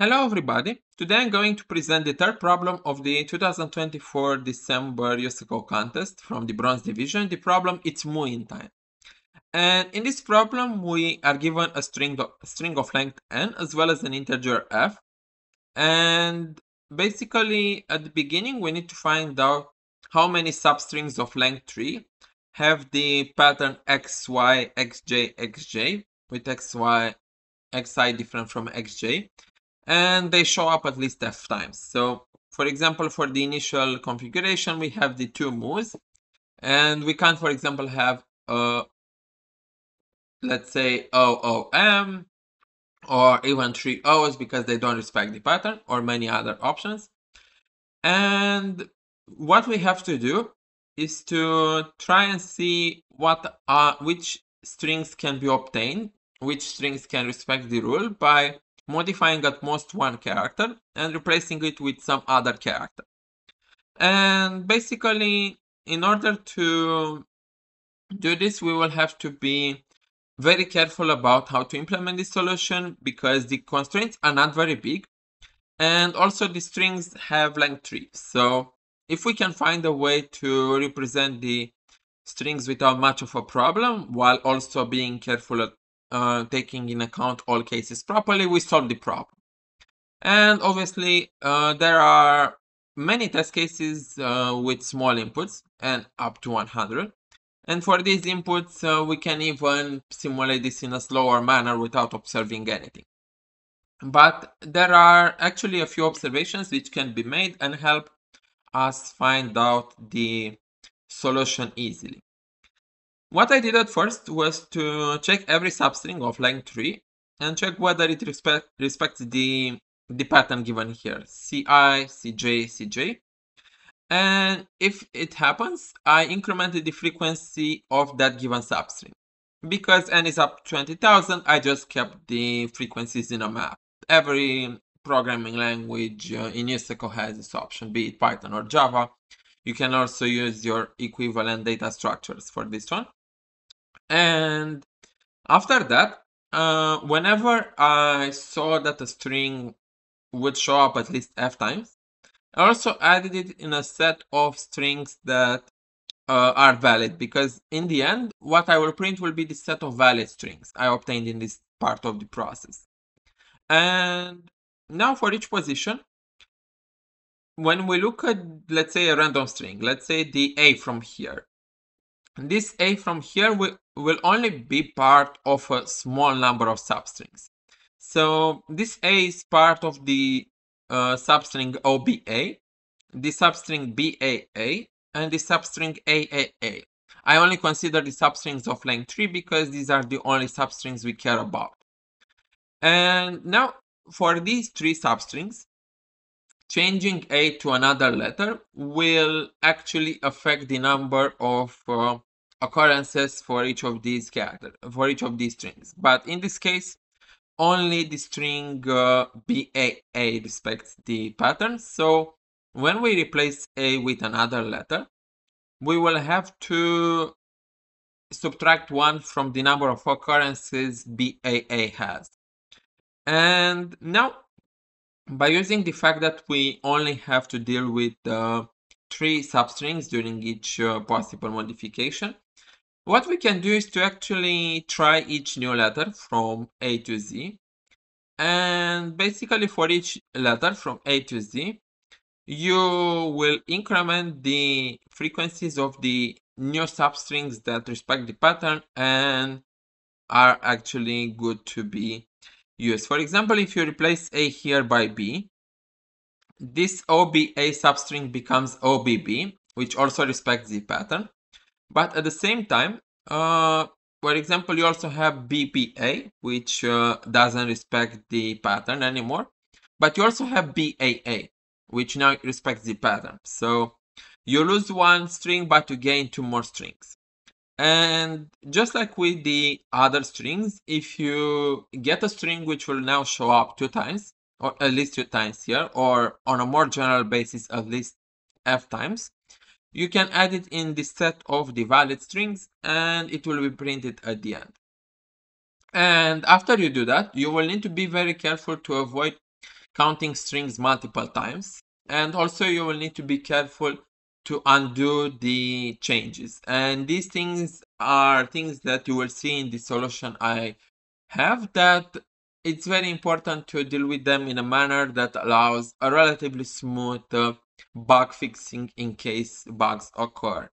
Hello everybody, today I'm going to present the third problem of the 2024 December USACO contest from the bronze division. The problem it's mooing time. And in this problem we are given a string of, string of length n as well as an integer f. And basically at the beginning we need to find out how many substrings of length 3 have the pattern xy, xj, xj with xy, xi different from xj and they show up at least f times. So for example, for the initial configuration, we have the two moves and we can, for example, have a, let's say OOM or even three O's because they don't respect the pattern or many other options. And what we have to do is to try and see what are which strings can be obtained, which strings can respect the rule by modifying at most one character and replacing it with some other character. And basically, in order to do this, we will have to be very careful about how to implement this solution because the constraints are not very big and also the strings have length 3. So if we can find a way to represent the strings without much of a problem while also being careful uh, taking in account all cases properly, we solve the problem. And obviously, uh, there are many test cases uh, with small inputs and up to 100. And for these inputs, uh, we can even simulate this in a slower manner without observing anything. But there are actually a few observations which can be made and help us find out the solution easily. What I did at first was to check every substring of length 3 and check whether it respect, respects the, the pattern given here, Ci, Cj, Cj. And if it happens, I incremented the frequency of that given substring. Because n is up 20,000, I just kept the frequencies in a map. Every programming language uh, in USACO has this option, be it Python or Java. You can also use your equivalent data structures for this one. And after that, uh, whenever I saw that a string would show up at least f times, I also added it in a set of strings that uh, are valid because in the end, what I will print will be the set of valid strings I obtained in this part of the process. And now for each position, when we look at, let's say, a random string, let's say the A from here, this A from here will, will only be part of a small number of substrings. So this A is part of the uh, substring OBA, the substring BAA, and the substring AAA. I only consider the substrings of length 3 because these are the only substrings we care about. And now for these three substrings, changing A to another letter will actually affect the number of uh, occurrences for each of these characters, for each of these strings. But in this case, only the string uh, BAA respects the pattern. So when we replace A with another letter, we will have to subtract one from the number of occurrences BAA has. And now, by using the fact that we only have to deal with uh, three substrings during each uh, possible modification, what we can do is to actually try each new letter from A to Z. And basically for each letter from A to Z, you will increment the frequencies of the new substrings that respect the pattern and are actually good to be used. For example, if you replace A here by B, this OBA substring becomes OBB, which also respects the pattern. But at the same time, uh, for example, you also have BPA, which uh, doesn't respect the pattern anymore. But you also have BAA, which now respects the pattern. So you lose one string, but you gain two more strings. And just like with the other strings, if you get a string which will now show up two times, or at least two times here, or on a more general basis, at least f times, you can add it in the set of the valid strings and it will be printed at the end. And after you do that, you will need to be very careful to avoid counting strings multiple times. And also you will need to be careful to undo the changes. And these things are things that you will see in the solution I have that it's very important to deal with them in a manner that allows a relatively smooth uh, bug fixing in case bugs occur.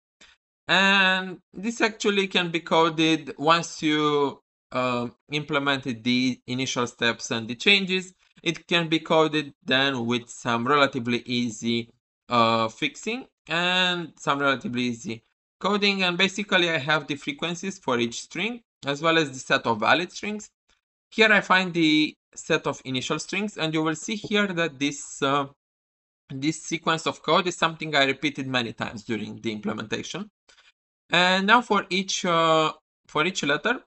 And this actually can be coded once you uh, implemented the initial steps and the changes. It can be coded then with some relatively easy uh, fixing and some relatively easy coding. And basically I have the frequencies for each string as well as the set of valid strings. Here I find the set of initial strings and you will see here that this uh, this sequence of code is something I repeated many times during the implementation. And now for each uh, for each letter,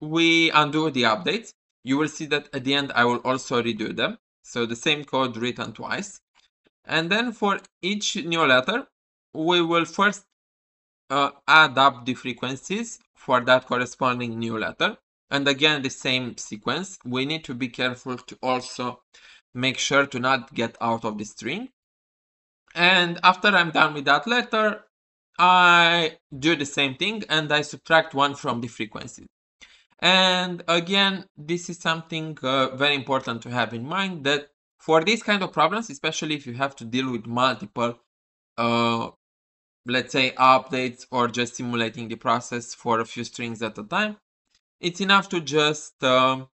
we undo the updates. You will see that at the end I will also redo them. So the same code written twice. And then for each new letter, we will first uh, add up the frequencies for that corresponding new letter. And again, the same sequence. We need to be careful to also make sure to not get out of the string. And after I'm done with that letter, I do the same thing and I subtract one from the frequency. And again, this is something uh, very important to have in mind that for these kind of problems, especially if you have to deal with multiple, uh, let's say updates or just simulating the process for a few strings at a time, it's enough to just um,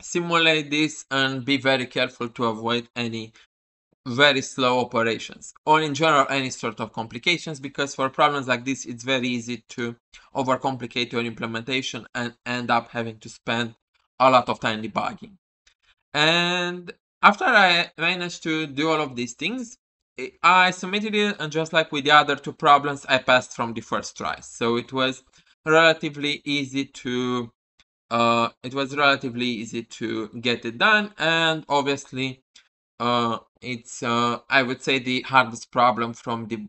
simulate this and be very careful to avoid any very slow operations or in general any sort of complications because for problems like this it's very easy to overcomplicate your implementation and end up having to spend a lot of time debugging. And after I managed to do all of these things, I submitted it and just like with the other two problems, I passed from the first try. So it was relatively easy to uh, it was relatively easy to get it done and obviously uh, it's uh, I would say the hardest problem from the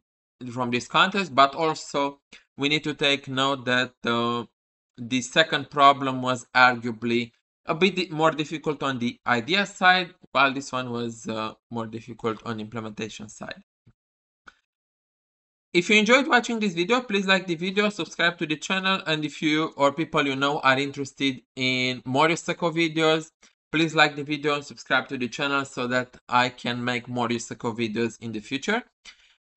from this contest, but also we need to take note that uh, the second problem was arguably a bit more difficult on the idea side, while this one was uh, more difficult on implementation side. If you enjoyed watching this video, please like the video, subscribe to the channel, and if you or people you know are interested in more USACO videos, Please like the video and subscribe to the channel so that I can make more USACO videos in the future.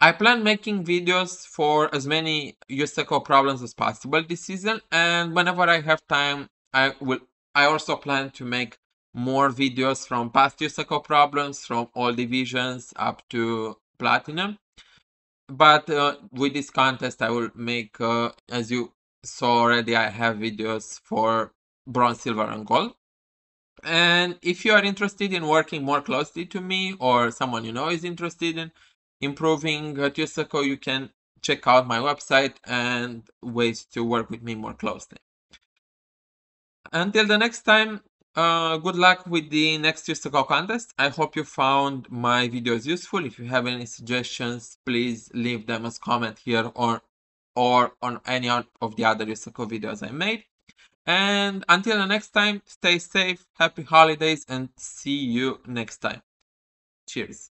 I plan making videos for as many USACO problems as possible this season and whenever I have time I will I also plan to make more videos from past USACO problems from all divisions up to platinum. But uh, with this contest I will make uh, as you saw already I have videos for bronze, silver and gold. And if you are interested in working more closely to me or someone you know is interested in improving uh, USACO, you can check out my website and ways to work with me more closely. Until the next time, uh, good luck with the next USACO contest. I hope you found my videos useful. If you have any suggestions, please leave them as comment here or or on any of the other USACO videos I made. And until the next time, stay safe, happy holidays, and see you next time. Cheers.